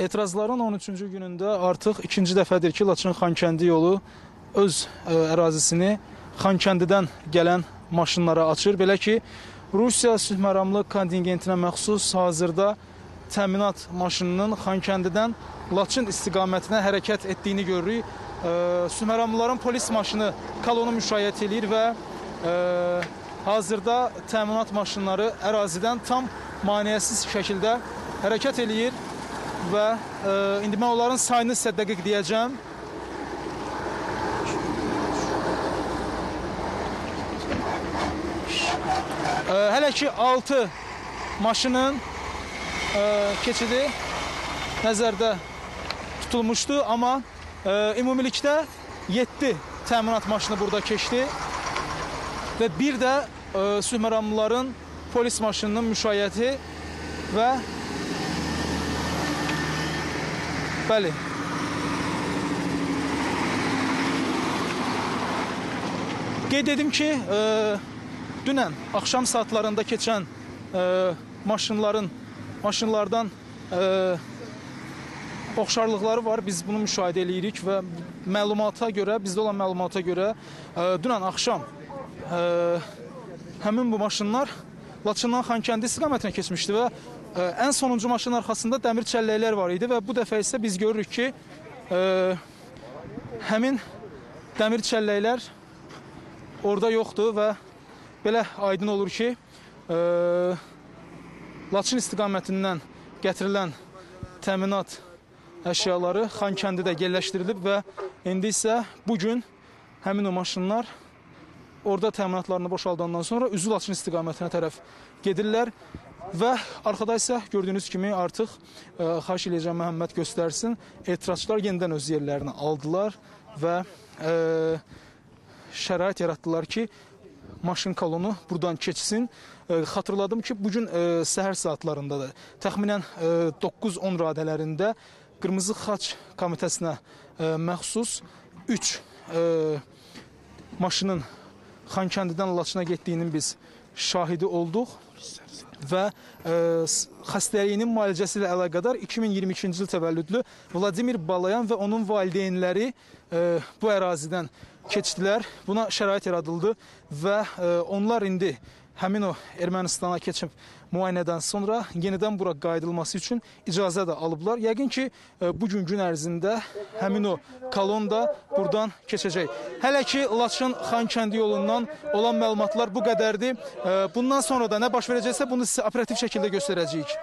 Etirazların 13-cü günündə artıq ikinci dəfədir ki, Laçın Xankəndi yolu öz ə, ərazisini Xankəndidən gələn maşınlara açır. Belə ki, Rusiya sülh məramlı kontingentinə məxsus hazırda təminat maşınının Xankəndidən Laçın istiqamətinə hərəkət etdiyini görürük. Ə, Sülh məramlıların polis maşını kolonu müşayiət eləyir və ə, hazırda təminat maşınları ərazidən tam maneəsiz şəkildə hərəkət eləyir və ə, indi mən onların sayını sizə dəqiq deyəcəm. Ə, hələ ki 6 maşının ə, keçidi nəzərdə tutulmuşdu, amma ə, ümumilikdə 7 təminat maşını burada keçdi və bir də ə, sülh məramlıların polis maşınının müşayiəti və bəli Qeyd edim ki, ə, dünən axşam saatlarında keçən ə, maşınların maşınlardan ə, oxşarlıqları var. Biz bunu müşahidə eləyirik və məlumata görə, bizdə olan məlumata görə ə, dünən axşam ə, həmin bu maşınlar Laçından Xankəndi istiqamətinə keçmişdi və ən sonuncu maşının arxasında dəmir çəlləklər var idi və bu dəfə isə biz görürük ki, həmin dəmir çəlləklər orada yoxdur və belə aydın olur ki, Laçın istiqamətindən gətirilən təminat əşyaları Xankəndidə yerləşdirilib və indi isə bu gün həmin o maşınlar orada təminatlarını boşaldandan sonra üzü Laçın istiqamətinə tərəf gedirlər və arxada isə gördüyünüz kimi artıq ə, xahiş eləyəcəm Məhəmməd göstərsin. Etirazçılar yenidən öz yerlərini aldılar və ə, şərait yaratdılar ki, maşın kolonu buradan keçsin. E, xatırladım ki, bu gün e, səhər saatlarında da təxminən e, 9-10 radələrində Qırmızı Xaç komitəsinə e, məxsus 3 e, maşının Xankəndidən Laçına getdiyinin biz şahidi olduq və ə, xəstəliyinin müalicəsi ilə əlaqədar 2022-ci il təvəllüdlü Vladimir Balayan və onun valideynləri ə, bu ərazidən keçdilər. Buna şərait yaradıldı və ə, onlar indi həmin o Ermənistana keçib müayinədən sonra yenidən bura qayıdılması üçün icazə də alıblar. Yəqin ki, ə, bu gün gün ərzində həmin o kolon da buradan keçəcək. Hələ ki, Laçın Xankəndi yolundan olan məlumatlar bu qədərdir. Ə, Bundan sonra da nə baş verəcəksə bunu sizə operativ şəkildə göstərəcəyik.